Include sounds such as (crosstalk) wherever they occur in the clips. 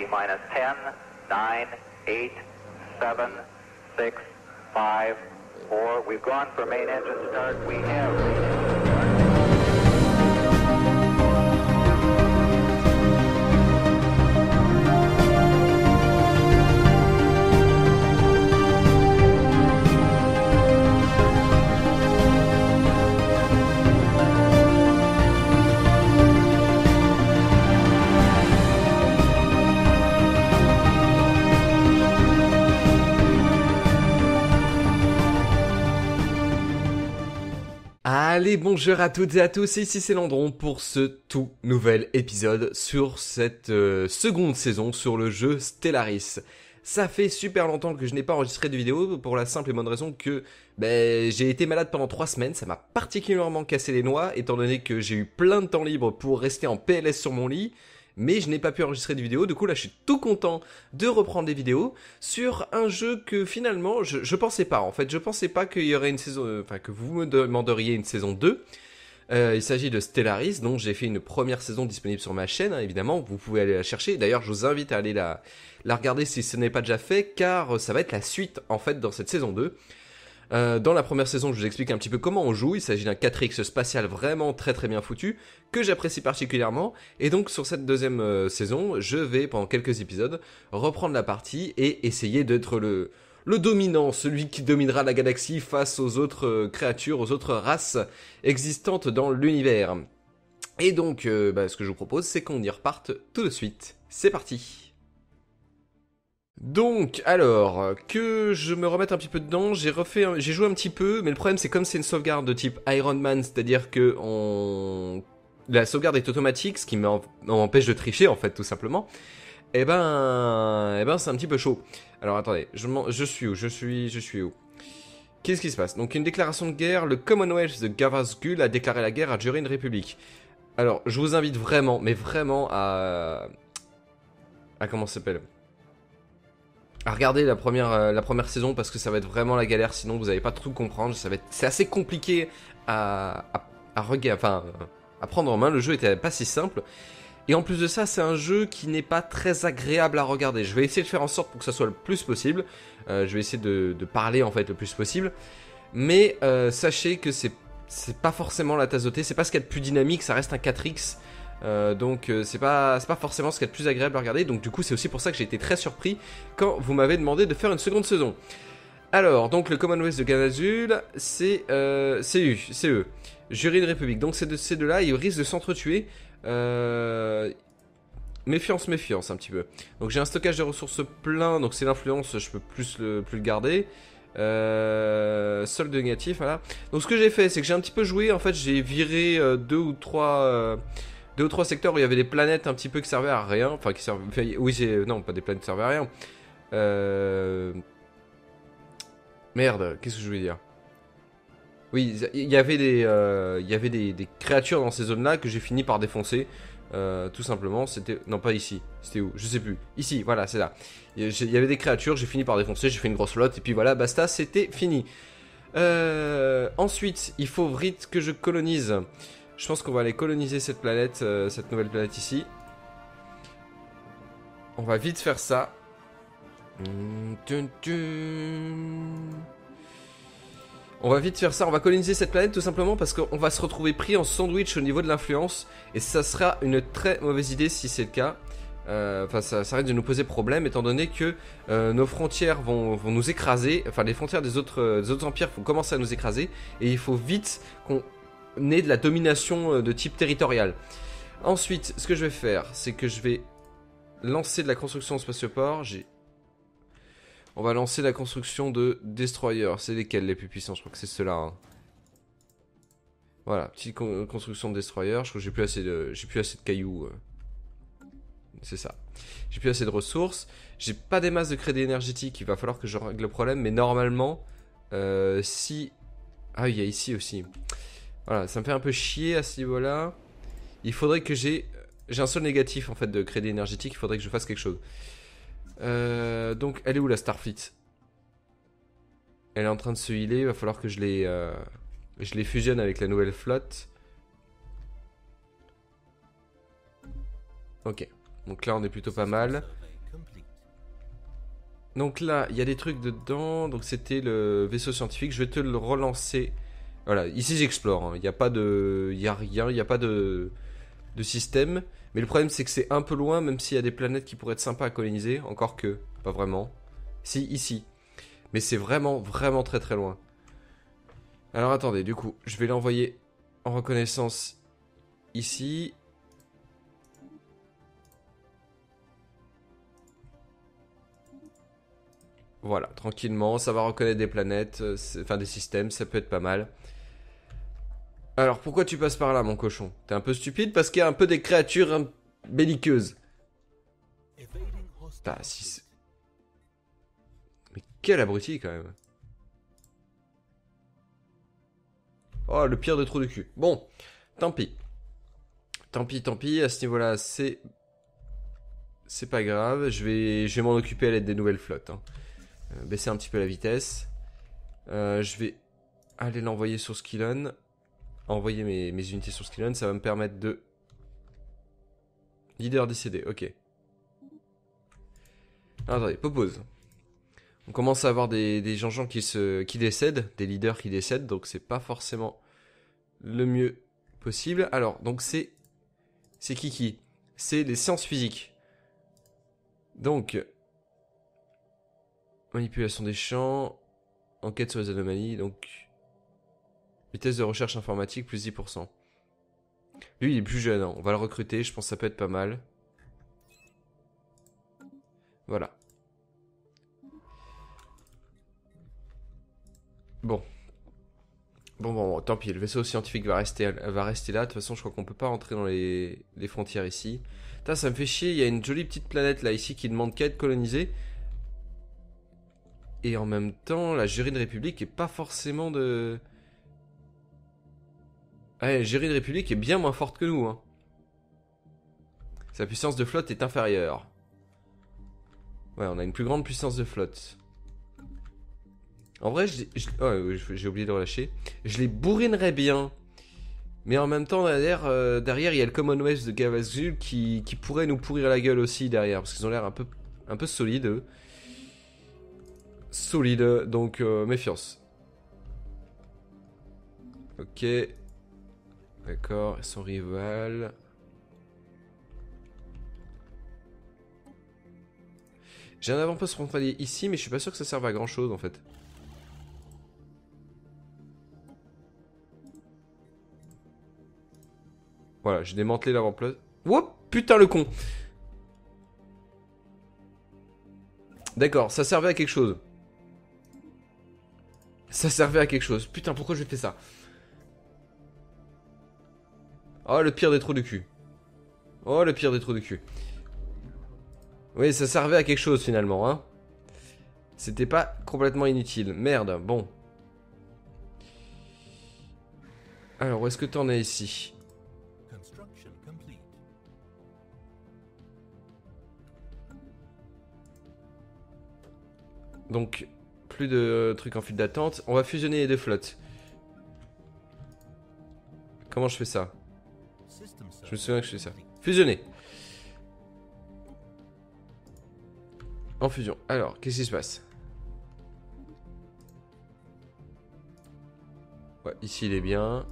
T minus 10, 9, 8, 7, 6, 5, 4. We've gone for main engine start. We have Allez, bonjour à toutes et à tous, ici c'est Landron pour ce tout nouvel épisode sur cette euh, seconde saison sur le jeu Stellaris. Ça fait super longtemps que je n'ai pas enregistré de vidéo pour la simple et bonne raison que ben, j'ai été malade pendant trois semaines, ça m'a particulièrement cassé les noix étant donné que j'ai eu plein de temps libre pour rester en PLS sur mon lit, mais je n'ai pas pu enregistrer de vidéo, du coup là je suis tout content de reprendre des vidéos sur un jeu que finalement je, je pensais pas en fait, je pensais pas qu'il y aurait une saison, euh, enfin que vous me demanderiez une saison 2. Euh, il s'agit de Stellaris, dont j'ai fait une première saison disponible sur ma chaîne, hein, évidemment, vous pouvez aller la chercher. D'ailleurs, je vous invite à aller la, regarder si ce n'est pas déjà fait, car ça va être la suite en fait dans cette saison 2. Euh, dans la première saison, je vous explique un petit peu comment on joue. Il s'agit d'un 4X spatial vraiment très très bien foutu, que j'apprécie particulièrement. Et donc sur cette deuxième euh, saison, je vais pendant quelques épisodes reprendre la partie et essayer d'être le, dominant, celui qui dominera la galaxie face aux autres euh, créatures, aux autres races existantes dans l'univers. Et donc, euh, bah, ce que je vous propose, c'est qu'on y reparte tout de suite. C'est parti donc, alors, que je me remette un petit peu dedans, j'ai refait, j'ai joué un petit peu, mais le problème c'est comme c'est une sauvegarde de type Iron Man, c'est-à-dire que on... la sauvegarde est automatique, ce qui m'empêche de tricher en fait, tout simplement. Eh ben, eh ben, c'est un petit peu chaud. Alors attendez, je, je suis où? Je suis, je suis où? Qu'est-ce qui se passe? Donc une déclaration de guerre, le Commonwealth de Gavasgul a déclaré la guerre à Durin République. Alors, je vous invite vraiment, mais vraiment à... à comment s'appelle? À regarder la première, euh, la première saison parce que ça va être vraiment la galère sinon vous n'allez pas tout comprendre ça va être c'est assez compliqué à à, à enfin à prendre en main. Le jeu était pas si simple. Et en plus de ça c'est un jeu qui n'est pas très agréable à regarder. Je vais essayer de faire en sorte pour que ça soit le plus possible. Euh, je vais essayer de, parler en fait le plus possible. Mais euh, sachez que c'est pas forcément la tasse de thé. C'est pas ce qu'il y a de plus dynamique. Ça reste un 4x euh, donc c'est pas pas forcément ce qu'il y a de plus agréable à regarder. Donc du coup c'est aussi pour ça que j'ai été très surpris quand vous m'avez demandé de faire une seconde saison. Alors donc le Commonwealth de Ganazul, c'est euh, c'est eux. Jury de République. Donc ces deux-là, ils risquent de s'entretuer. Euh, Méfiance, méfiance un petit peu. Donc j'ai un stockage de ressources plein, donc c'est l'influence, je peux plus le, plus le garder. Euh, solde négatif, voilà. Donc ce que j'ai fait, c'est que j'ai un petit peu joué, en fait j'ai viré euh, deux ou trois... euh, deux ou trois secteurs où il y avait des planètes un petit peu qui servaient à rien. Enfin, qui servaient. oui. Non, pas des planètes qui servaient à rien. Merde, qu'est-ce que je voulais dire? Oui, il y avait des. euh, des, créatures dans ces zones-là que j'ai fini par défoncer. Euh, tout simplement, c'était. Non, pas ici. C'était où? Je sais plus. Ici, voilà, c'est là. Il y avait des créatures, j'ai fini par défoncer, j'ai fait une grosse flotte, et puis voilà, basta, c'était fini. Euh, ensuite, il faut vite que je colonise. Je pense qu'on va aller coloniser cette planète, cette nouvelle planète ici. On va vite faire ça. Hum. On va vite faire ça, on va coloniser cette planète tout simplement parce qu'on va se retrouver pris en sandwich au niveau de l'influence et ça sera une très mauvaise idée si c'est le cas. Euh, Enfin, ça, ça risque de nous poser problème étant donné que euh, nos frontières vont, nous écraser, enfin les frontières des autres, euh, des autres empires vont commencer à nous écraser et il faut vite qu'on ait de la domination de type territorial. Ensuite, ce que je vais faire, c'est que je vais lancer de la construction spatioport. J'ai on va lancer la construction de destroyers. C'est lesquels les plus puissants? Je crois que c'est ceux-là. hein. Voilà, petite con- construction de destroyers. Je crois que j'ai plus assez de, j'ai cailloux. euh. C'est ça. J'ai plus assez de ressources. J'ai pas des masses de crédit énergétique. Il va falloir que je règle le problème. Mais normalement, euh, si. Ah, il y a ici aussi. Voilà, ça me fait un peu chier à ce niveau-là. Il faudrait que j'ai. J'ai un seul négatif en fait de crédit énergétique. Il faudrait que je fasse quelque chose. Euh, donc, elle est où la Starfleet? Elle est en train de se healer. Il va falloir que je les, euh, je les fusionne avec la nouvelle flotte. Ok. Donc là, on est plutôt pas mal. Donc là, il y a des trucs dedans. Donc c'était le vaisseau scientifique. Je vais te le relancer. Voilà, ici j'explore. hein. Il n'y a pas de. Il rien. Il n'y a pas de système. Mais le problème, c'est que c'est un peu loin, même s'il y a des planètes qui pourraient être sympas à coloniser. Encore que, pas vraiment. Si, ici. Mais c'est vraiment, vraiment très très loin. Alors attendez, du coup, je vais l'envoyer en reconnaissance ici. Voilà, tranquillement, ça va reconnaître des planètes, euh, enfin des systèmes, ça peut être pas mal. Alors, pourquoi tu passes par là, mon cochon? T'es un peu stupide parce qu'il y a un peu des créatures belliqueuses. Putain, si Mais quel abruti, quand même. Oh, le pire de trou de cul. Bon, tant pis. Tant pis, tant pis, à ce niveau-là, c'est... C'est pas grave, je vais, je vais m'en occuper à l'aide des nouvelles flottes. hein. Euh, baisser un petit peu la vitesse. Euh, je vais aller l'envoyer sur Skylon. Envoyer mes, unités sur Skylon, ça va me permettre de... Leader décédé, ok. Ah, attendez, propose. On commence à avoir des, des gens qui, se, qui décèdent, des leaders qui décèdent, donc c'est pas forcément le mieux possible. Alors, donc c'est... C'est qui qui? C'est les sciences physiques. Donc... Manipulation des champs, enquête sur les anomalies, donc... Vitesse de recherche informatique, plus 10%. Lui, il est plus jeune, hein. on va le recruter, je pense que ça peut être pas mal. Voilà. Bon. Bon, bon, tant pis, le vaisseau scientifique va rester, va rester là. De toute façon, je crois qu'on peut pas rentrer dans les, les frontières ici. Putain, ça me fait chier, il y a une jolie petite planète là, ici, qui demande qu'à être colonisée. Et en même temps, la Gérine République est pas forcément de... Ouais, la Gérine République est bien moins forte que nous, hein. Sa puissance de flotte est inférieure. Ouais, on a une plus grande puissance de flotte. En vrai, j'ai oublié de relâcher. Je les bourrinerais bien. Mais en même temps, derrière, euh, il y a le Commonwealth de Gavazul qui, pourrait nous pourrir la gueule aussi derrière. Parce qu'ils ont l'air un peu, solides. Solides, donc euh, méfiance. Ok. D'accord, ils sont rivales. J'ai un avant-poste frontalier ici, mais je suis pas sûr que ça serve à grand chose en fait. Voilà, j'ai démantelé l'avant-poste. Woup Putain le con D'accord, ça servait à quelque chose. Ça servait à quelque chose. Putain, pourquoi je fais ça? Oh, le pire des trous de cul. Oh, le pire des trous de cul. Oui, ça servait à quelque chose finalement, hein. C'était pas complètement inutile. Merde, bon. Alors, où est-ce que t'en es ici? Donc, plus de trucs en file d'attente. On va fusionner les deux flottes. Comment je fais ça? Je me souviens que je fais. Fusionner. En fusion. Alors, qu'est-ce qui se passe? Ici il est bien.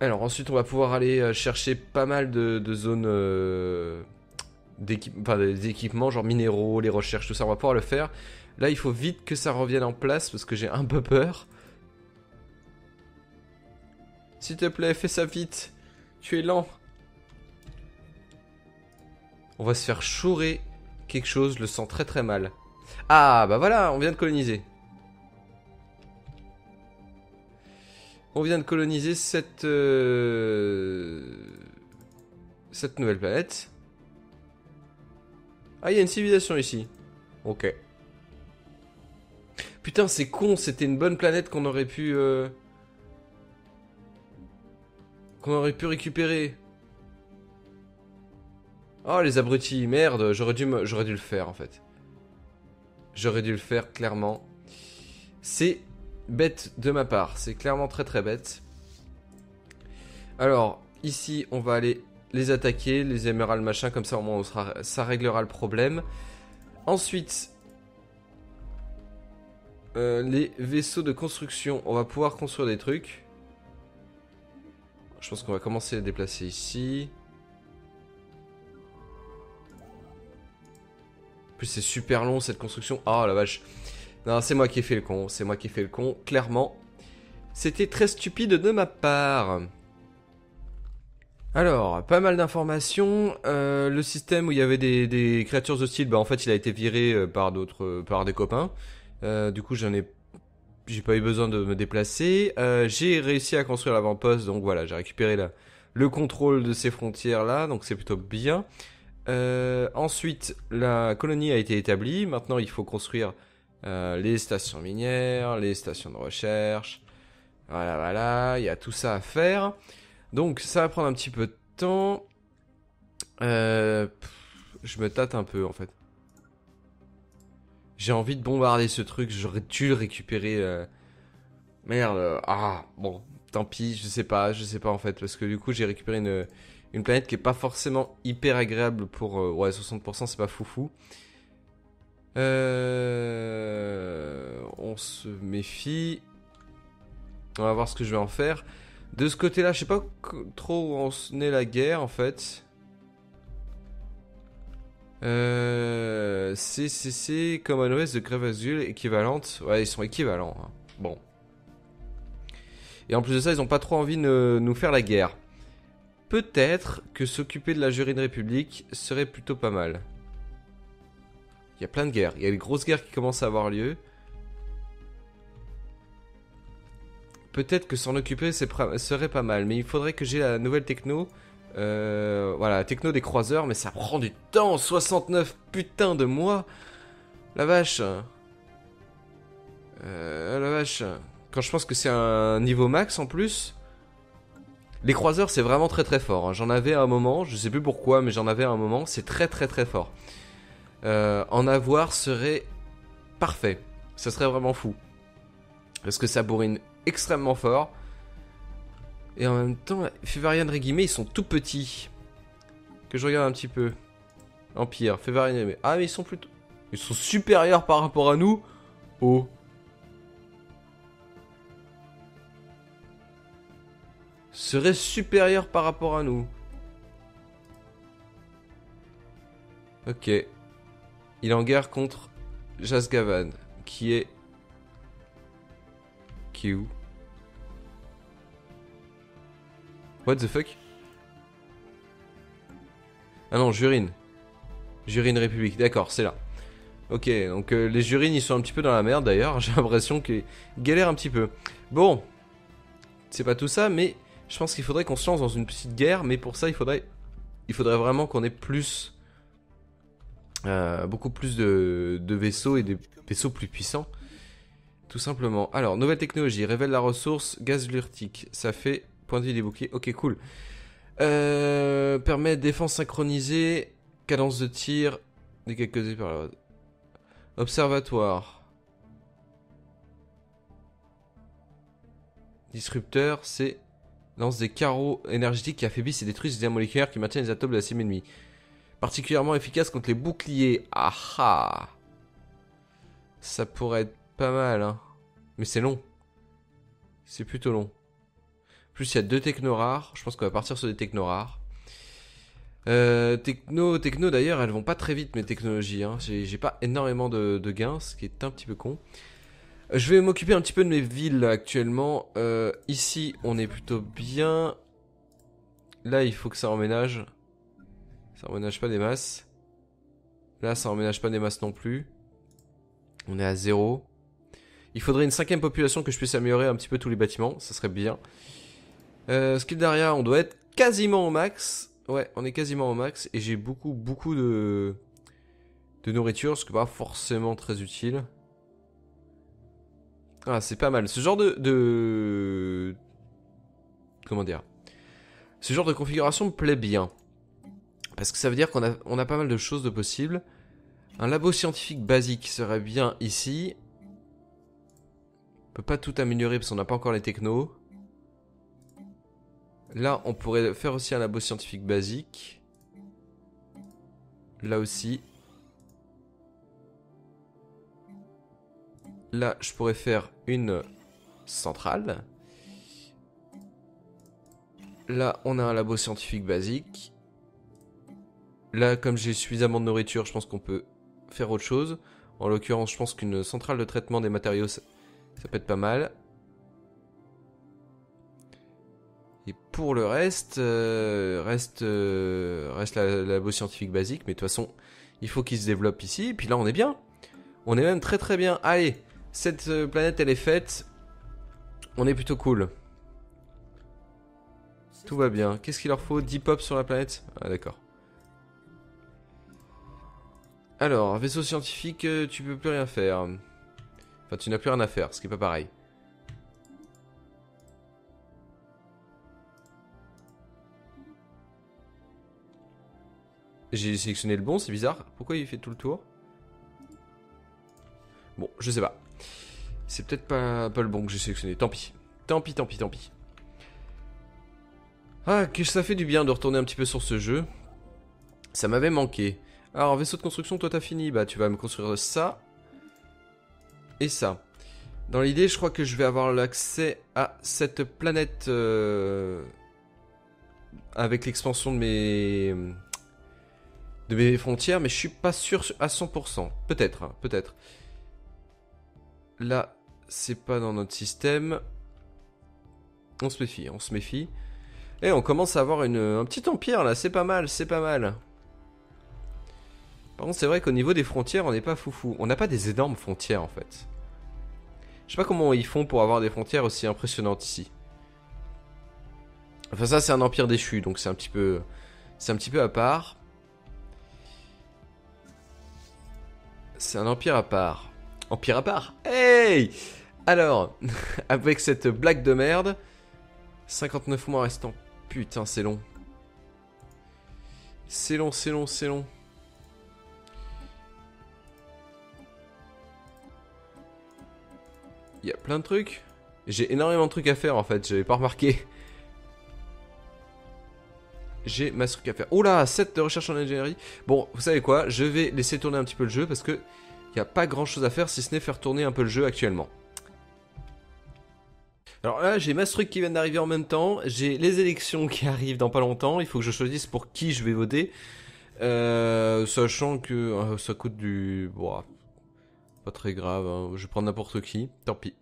Alors ensuite on va pouvoir aller euh, chercher pas mal de, zones euh, genre minéraux, les recherches, tout ça, on va pouvoir le faire. Là il faut vite que ça revienne en place parce que j'ai un peu peur. S'il te plaît, fais ça vite. Tu es lent. On va se faire chourer quelque chose, je le sens très très mal. Ah, bah voilà, on vient de coloniser. On vient de coloniser cette... euh, Cette nouvelle planète. Ah, il y a une civilisation ici. Ok. Putain, c'est con, c'était une bonne planète qu'on aurait pu... euh, Qu'on aurait pu récupérer. Oh, les abrutis, merde, j'aurais dû, le faire en fait. J'aurais dû le faire, clairement. C'est bête de ma part, c'est clairement très très bête. Alors, ici, on va aller les attaquer, les émeraudes machin, comme ça au moins ça réglera le problème. Ensuite, euh, les vaisseaux de construction, on va pouvoir construire des trucs. Je pense qu'on va commencer à déplacer ici. En plus c'est super long cette construction. Oh la vache. Non, c'est moi qui ai fait le con, c'est moi qui ai fait le con, clairement. C'était très stupide de ma part. Alors, pas mal d'informations. Euh, le système où il y avait des, créatures hostiles, bah en fait, il a été viré euh, par d'autres, par des copains. Euh, du coup, j'en ai, j'ai pas eu besoin de me déplacer. Euh, j'ai réussi à construire l'avant-poste, donc voilà, j'ai récupéré le contrôle de ces frontières là, donc c'est plutôt bien. Euh, ensuite, la colonie a été établie. Maintenant, il faut construire euh, les stations minières, les stations de recherche. Voilà, voilà, il y a tout ça à faire. Donc, ça va prendre un petit peu de temps. Je me tâte un peu en fait. J'ai envie de bombarder ce truc, j'aurais dû le récupérer. euh. Merde, euh, ah, bon, tant pis, je sais pas, je sais pas en fait, parce que du coup j'ai récupéré une, planète qui est pas forcément hyper agréable pour... euh, ouais, 60% c'est pas foufou. Euh, on se méfie. On va voir ce que je vais en faire. De ce côté-là, je sais pas trop où en est la guerre en fait. Euh, CCC, Commonwealth de Grève Azul, équivalente. Ouais, ils sont équivalents. hein. Bon. Et en plus de ça, ils ont pas trop envie de nous faire la guerre. Peut-être que s'occuper de la Jurine République serait plutôt pas mal. Il y a plein de guerres. Il y a des grosses guerres qui commencent à avoir lieu. Peut-être que s'en occuper serait pas mal. Mais il faudrait que j'ai la nouvelle techno. Euh, voilà, techno des croiseurs. Mais ça prend du temps. 69 putain de mois. La vache. Euh, la vache. Quand je pense que c'est un niveau max en plus. Les croiseurs, c'est vraiment très très fort. hein. J'en avais un moment, je sais plus pourquoi, mais j'en avais un moment. C'est très très très fort. Euh, en avoir serait parfait. Ce serait vraiment fou. Parce que ça bourrine extrêmement fort. Et en même temps, Févarian Régimé, ils sont tout petits. Que je regarde un petit peu. Empire, Févarian Régimé. Ah, mais ils sont plutôt. Ils sont supérieurs par rapport à nous. Oh. Serait supérieur par rapport à nous. Ok. Il est en guerre contre Jasgavan, qui est. Qui est où? What the fuck? Ah non, Jurine. Jurine République, d'accord, c'est là. Ok, donc euh, les Jurines ils sont un petit peu dans la merde d'ailleurs, (laughs) j'ai l'impression qu'ils galèrent un petit peu. Bon, c'est pas tout ça, mais je pense qu'il faudrait qu'on se lance dans une petite guerre, mais pour ça il faudrait, vraiment qu'on ait plus, euh, beaucoup plus de, de vaisseaux et des vaisseaux plus puissants. Tout simplement. Alors, nouvelle technologie, révèle la ressource gaz lurtique. Ça fait point de vie des boucliers. Ok, cool. Euh, permet défense synchronisée, cadence de tir, des quelques par Observatoire. Disrupteur, c'est lance des carreaux énergétiques qui affaiblissent et détruisent les liens moléculaires qui maintiennent les atomes de la cible ennemie. Particulièrement efficace contre les boucliers. Ah ah Ça pourrait être pas mal, hein. Mais c'est long. C'est plutôt long. Plus, il y a deux technos rares. Je pense qu'on va partir sur des technos rares. Euh, techno, techno d'ailleurs, elles vont pas très vite mes technologies. Hein. J'ai pas énormément de, gains, ce qui est un petit peu con. Je vais m'occuper un petit peu de mes villes actuellement. Euh, ici, on est plutôt bien. Là, il faut que ça emménage. Ça emménage pas des masses. Là, ça emménage pas des masses non plus. On est à zéro. Il faudrait une cinquième population que je puisse améliorer un petit peu tous les bâtiments. Ça serait bien. Euh, Skildaria, on doit être quasiment au max. Ouais, on est quasiment au max. Et j'ai beaucoup, beaucoup de, de nourriture, ce qui n'est pas forcément très utile. Ah, c'est pas mal. Ce genre de, de... Comment dire? Ce genre de configuration me plaît bien. Parce que ça veut dire qu'on a, on a pas mal de choses de possibles. Un labo scientifique basique serait bien ici. On peut pas tout améliorer parce qu'on n'a pas encore les technos. Là, on pourrait faire aussi un labo scientifique basique. Là aussi. Là, je pourrais faire une centrale. Là, on a un labo scientifique basique. Là, comme j'ai suffisamment de nourriture, je pense qu'on peut faire autre chose. En l'occurrence, je pense qu'une centrale de traitement des matériaux, ça, ça peut être pas mal. Pour le reste, euh, reste, euh, reste la, la scientifique basique, mais de toute façon, il faut qu'il se développe ici. Et puis là, on est bien. On est même très très bien. Allez, cette euh, planète, elle est faite. On est plutôt cool. Tout va bien. Qu'est-ce qu'il leur faut? 10 pop sur la planète? Ah d'accord. Alors, vaisseau scientifique, tu peux plus rien faire. Enfin, tu n'as plus rien à faire, ce qui est pas pareil. J'ai sélectionné le bon, c'est bizarre. Pourquoi il fait tout le tour? Bon, je sais pas. C'est peut-être pas, pas le bon que j'ai sélectionné. Tant pis. Tant pis, tant pis, tant pis. Ah, que ça fait du bien de retourner un petit peu sur ce jeu. Ça m'avait manqué. Alors, vaisseau de construction, toi t'as fini. Bah, tu vas me construire ça. Et ça. Dans l'idée, je crois que je vais avoir l'accès à cette planète euh, avec l'expansion de mes de mes frontières, mais je suis pas sûr à 100%. Peut-être, hein, peut-être. Là, c'est pas dans notre système. On se méfie, on se méfie. Et on commence à avoir une, un petit empire là, c'est pas mal, c'est pas mal. Par contre, c'est vrai qu'au niveau des frontières, on n'est pas foufou. On n'a pas des énormes frontières en fait. Je sais pas comment ils font pour avoir des frontières aussi impressionnantes ici. Enfin ça c'est un empire déchu, donc c'est un petit peu... C'est un petit peu à part. C'est un empire à part. Empire à part? Hey Alors, (laughs) avec cette blague de merde, 59 mois restants. Putain, c'est long. C'est long, c'est long, c'est long. Il y a plein de trucs. J'ai énormément de trucs à faire en fait, j'avais pas remarqué. J'ai masse trucs à faire. Oula, 7 de recherche en ingénierie. Bon, vous savez quoi Je vais laisser tourner un petit peu le jeu parce que il n'y a pas grand chose à faire si ce n'est faire tourner un peu le jeu actuellement. Alors là, j'ai masse trucs qui viennent d'arriver en même temps. J'ai les élections qui arrivent dans pas longtemps. Il faut que je choisisse pour qui je vais voter. Euh, sachant que euh, ça coûte du... Bon, pas très grave. hein. Je vais prendre n'importe qui. Tant pis.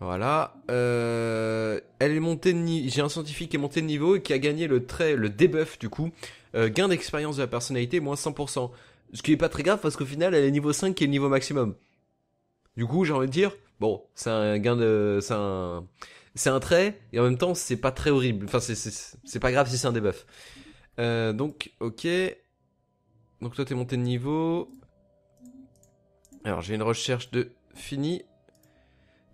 Voilà. Euh, elle est montée de. J'ai un scientifique qui est monté de niveau et qui a gagné le trait, le debuff du coup. Euh, gain d'expérience de la personnalité, moins 100%. Ce qui est pas très grave parce qu'au final, elle est niveau 5 qui est le niveau maximum. Du coup, j'ai envie de dire, bon, c'est un gain de. C'est un. C'est un trait, et en même temps, c'est pas très horrible. Enfin, c'est c'est pas grave si c'est un debuff. Euh, donc, ok. Donc, toi, t'es monté de niveau. Alors, j'ai une recherche de fini.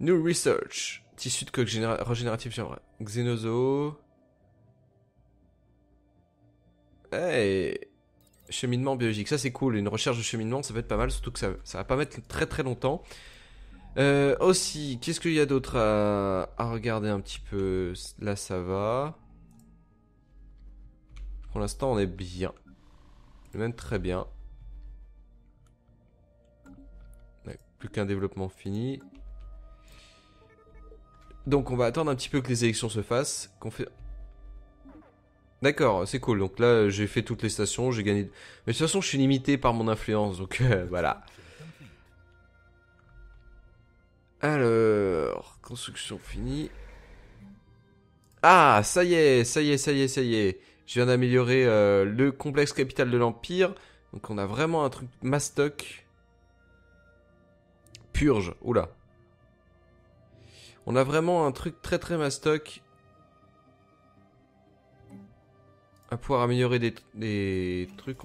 New Research. Tissu de coque généra- régénératif genre Xenozo. Hey Cheminement biologique, ça c'est cool. Une recherche de cheminement, ça peut être pas mal, surtout que ça, ça va pas mettre très très longtemps. Euh, aussi, qu'est-ce qu'il y a d'autre à, regarder un petit peu? Là, ça va. Pour l'instant, on est bien. Même très bien. Plus qu'un développement fini. Donc on va attendre un petit peu que les élections se fassent. Qu'on. D'accord, c'est cool. Donc là, j'ai fait toutes les stations, j'ai gagné. Mais de toute façon, je suis limité par mon influence, donc euh, (laughs) voilà. Alors, construction finie. Ah, ça y est, ça y est, ça y est, ça y est. Je viens d'améliorer euh, le complexe capital de l'Empire. Donc on a vraiment un truc mastoc. Purge, oula. On a vraiment un truc très très mastoc. À pouvoir améliorer des, des trucs.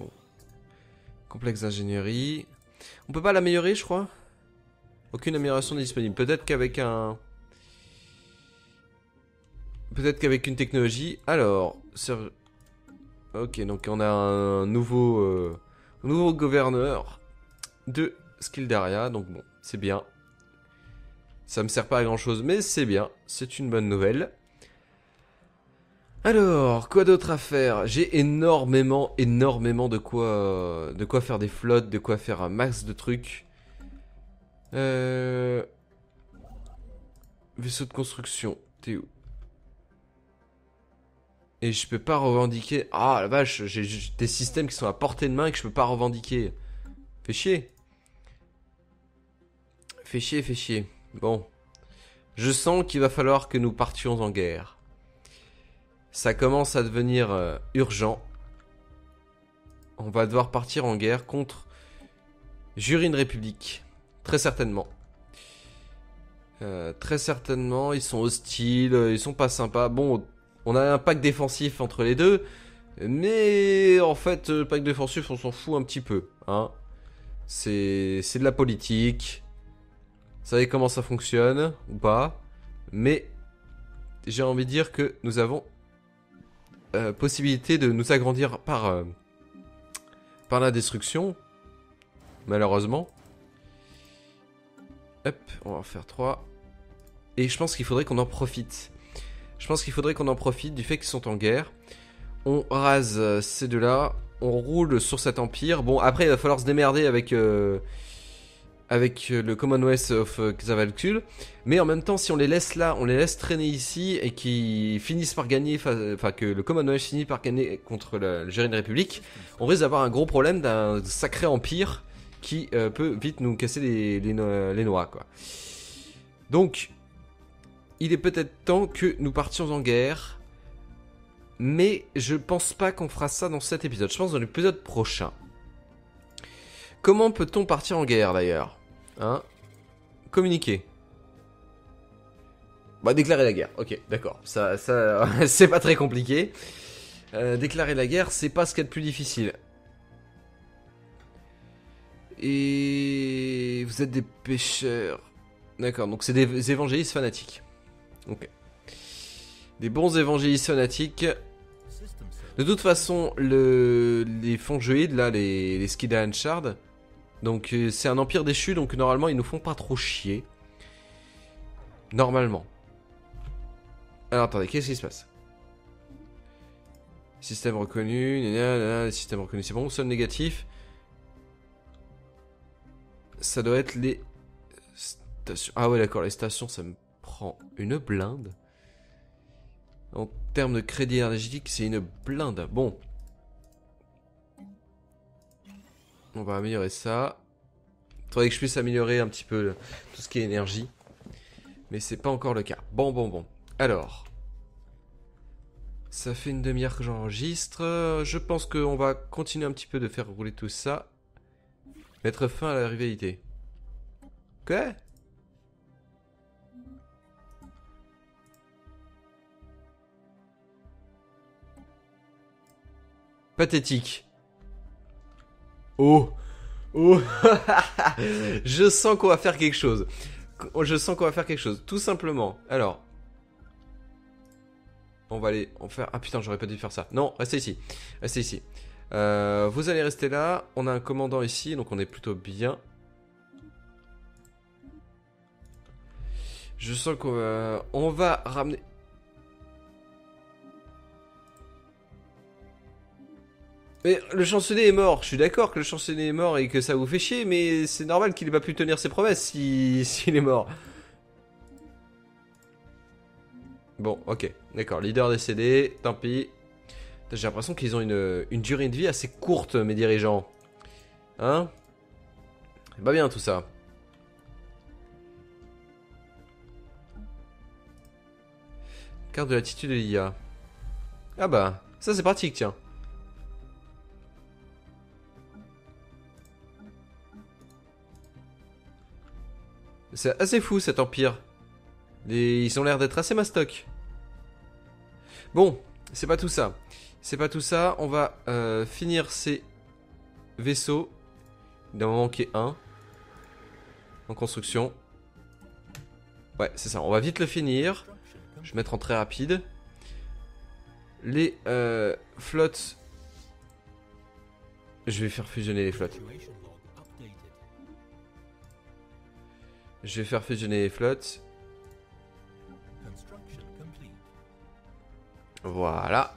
Complexe d'ingénierie. On peut pas l'améliorer, je crois. Aucune amélioration n'est disponible. Peut-être qu'avec un. Peut-être qu'avec une technologie. Alors, ok, donc on a un nouveau, euh, nouveau gouverneur de Skildaria. Donc bon, c'est bien. Ça me sert pas à grand chose, mais c'est bien. C'est une bonne nouvelle. Alors, quoi d'autre à faire? J'ai énormément, énormément de quoi, de quoi faire des flottes, de quoi faire un max de trucs. Euh... Vaisseau de construction, t'es où? Et je peux pas revendiquer... Ah la vache, j'ai des systèmes qui sont à portée de main et que je peux pas revendiquer. Fait chier. Fait chier, fait chier. Bon. Je sens qu'il va falloir que nous partions en guerre. Ça commence à devenir euh, urgent. On va devoir partir en guerre contre Jurine République. Très certainement. Euh, très certainement, ils sont hostiles, euh, ils sont pas sympas. Bon, on a un pack défensif entre les deux, mais en fait, le pack défensif, on s'en fout un petit peu. Hein. C'est c'est de la politique. Savez comment ça fonctionne ou pas Mais j'ai envie de dire que nous avons euh, possibilité de nous agrandir par euh, par la destruction, malheureusement. Hop, on va en faire 3. Et je pense qu'il faudrait qu'on en profite. Je pense qu'il faudrait qu'on en profite du fait qu'ils sont en guerre. On rase euh, ces deux-là. On roule sur cet empire. Bon, après, il va falloir se démerder avec, avec euh, le Commonwealth of euh, Xavalcul. Mais en même temps, si on les laisse là, on les laisse traîner ici et qu'ils finissent par gagner, enfin que le Commonwealth finisse par gagner contre la Algérienne République, on risque d'avoir un gros problème d'un sacré empire qui euh, peut vite nous casser les, les, les noix, quoi. Donc, il est peut-être temps que nous partions en guerre, mais je pense pas qu'on fera ça dans cet épisode. Je pense dans l'épisode prochain. Comment peut-on partir en guerre d'ailleurs? Hein Communiquer. Bah déclarer la guerre. Ok, d'accord. Ça, ça, (laughs) c'est pas très compliqué. Euh, déclarer la guerre, c'est pas ce qu'il y a de plus difficile. Et vous êtes des pêcheurs. D'accord, donc c'est des évangélistes fanatiques. Ok. Des bons évangélistes fanatiques. De toute façon, le, les fongeoïdes, là, les, les Skidan Shard, donc euh, c'est un empire déchu, donc normalement ils nous font pas trop chier. Normalement. Alors attendez, qu'est-ce qui se passe? Système reconnu, système reconnu, c'est bon, seul négatif. Ça doit être les stations. Ah ouais d'accord, les stations ça me prend une blinde. En termes de crédit énergétique, c'est une blinde. Bon. On va améliorer ça. Faudrait que je puisse améliorer un petit peu tout ce qui est énergie. Mais c'est pas encore le cas. Bon, bon, bon. Alors. Ça fait une demi-heure que j'enregistre. Je pense qu'on va continuer un petit peu de faire rouler tout ça. Mettre fin à la rivalité. Quoi Pathétique. Oh Oh (laughs) Je sens qu'on va faire quelque chose. Je sens qu'on va faire quelque chose. Tout simplement. Alors. On va aller en faire... Ah putain, j'aurais pas dû faire ça. Non, restez ici. Restez ici. Euh, vous allez rester là. On a un commandant ici, donc on est plutôt bien. Je sens qu'on va... On va ramener... Mais le chancelier est mort, je suis d'accord que le chancelier est mort et que ça vous fait chier, mais c'est normal qu'il ait pas pu tenir ses promesses si (laughs) s'il est mort. Bon, ok, d'accord, leader décédé, tant pis. J'ai l'impression qu'ils ont une, une durée de vie assez courte, mes dirigeants. Hein? C'est pas bien tout ça. Carte de l'attitude de l'IA. Ah bah, ça c'est pratique, tiens. C'est assez fou cet empire. Ils ont l'air d'être assez mastoc. Bon, c'est pas tout ça. C'est pas tout ça. On va euh, finir ces vaisseaux. Il en manquer un. En construction. Ouais, c'est ça. On va vite le finir. Je vais mettre en très rapide. Les euh, flottes. Je vais faire fusionner les flottes. Je vais faire fusionner les flottes. Voilà.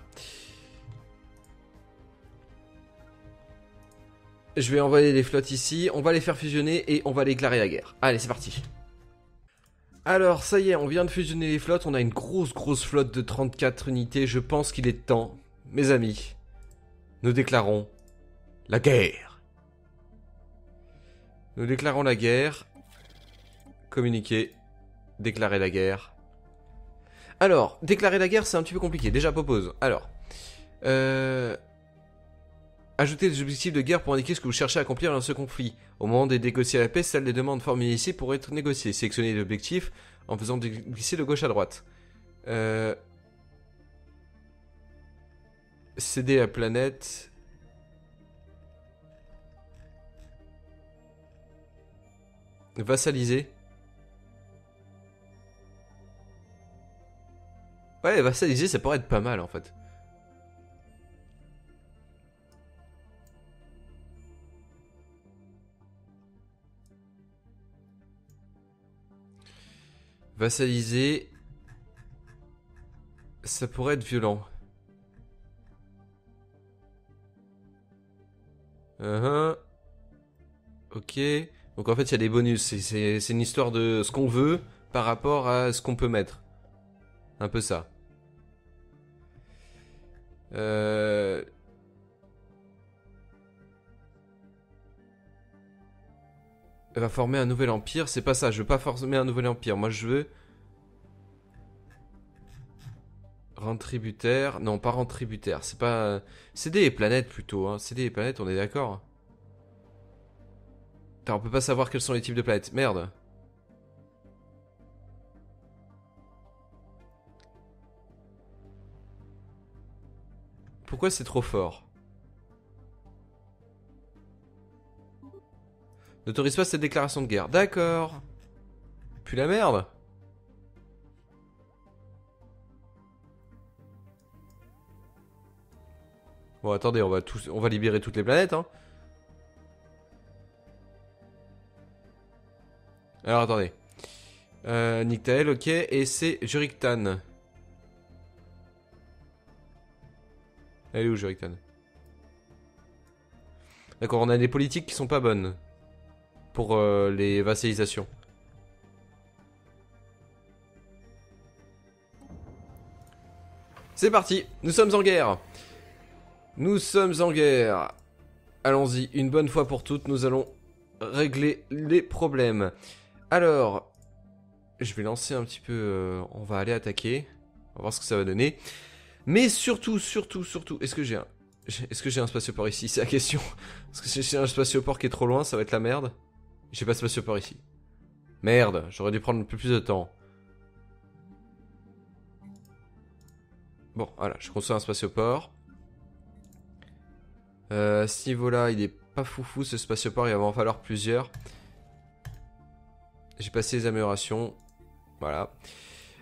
Je vais envoyer les flottes ici, on va les faire fusionner et on va déclarer la guerre. Allez, c'est parti. Alors, ça y est, on vient de fusionner les flottes, on a une grosse grosse flotte de 34 unités, je pense qu'il est temps, mes amis, nous déclarons la guerre. Nous déclarons la guerre. Communiquer. Déclarer la guerre. Alors, déclarer la guerre, c'est un petit peu compliqué. Déjà, propose. Alors, euh... Ajoutez des objectifs de guerre pour indiquer ce que vous cherchez à accomplir dans ce conflit. Au moment de négocier la paix, celles des demandes formulées ici pourraient être négociées. Sélectionnez l'objectif en faisant glisser de gauche à droite. Euh... Céder la planète. Vassaliser. Ouais, vassaliser, ça pourrait être pas mal en fait. Vassaliser. Ça pourrait être violent. Uh Ok. Donc en fait, il y a des bonus. C'est une histoire de ce qu'on veut par rapport à ce qu'on peut mettre. Un peu ça. Euh... Elle va former un nouvel empire. C'est pas ça. Je veux pas former un nouvel empire. Moi, je veux... Rendre tributaire. Non, pas rendre tributaire. C'est pas... Céder les planètes plutôt. Hein. Céder les planètes, on est d'accord on peut pas savoir quels sont les types de planètes. Merde. Pourquoi c'est trop fort N'autorise pas cette déclaration de guerre. D'accord. Puis la merde. Bon, attendez, on va, on va libérer toutes les planètes, hein. Alors, attendez. Euh, Nictael, ok. Et c'est Juriktan. Elle est où, Juriktan D'accord, on a des politiques qui sont pas bonnes. Pour euh, les vassalisations. C'est parti, nous sommes en guerre. Nous sommes en guerre. Allons-y, une bonne fois pour toutes, nous allons régler les problèmes. Alors, je vais lancer un petit peu... euh, on va aller attaquer. On va voir ce que ça va donner. Mais surtout, surtout, surtout, est-ce que j'ai un... Est-ce que j'ai un spatioport ici? C'est la question. Parce que si j'ai un spatioport qui est trop loin, ça va être la merde. J'ai pas de spatioport ici. Merde, j'aurais dû prendre un peu plus de temps. Bon, voilà, je construis un spatioport. Euh, à ce niveau-là, il est pas foufou ce spatioport, il va en falloir plusieurs. J'ai passé les améliorations. Voilà.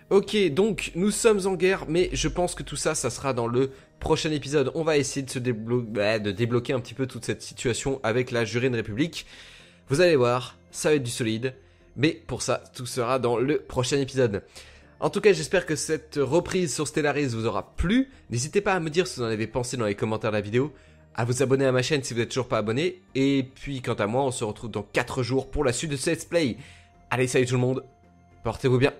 Ok, donc nous sommes en guerre, mais je pense que tout ça, ça sera dans le prochain épisode. On va essayer de se bah, de débloquer un petit peu toute cette situation avec la Jurine République. Vous allez voir, ça va être du solide. Mais pour ça, tout sera dans le prochain épisode. En tout cas, j'espère que cette reprise sur Stellaris vous aura plu. N'hésitez pas à me dire ce que vous en avez pensé dans les commentaires de la vidéo. À vous abonner à ma chaîne si vous n'êtes toujours pas abonné. Et puis, quant à moi, on se retrouve dans 4 jours pour la suite de ce let's play. Allez, salut tout le monde. Portez-vous bien.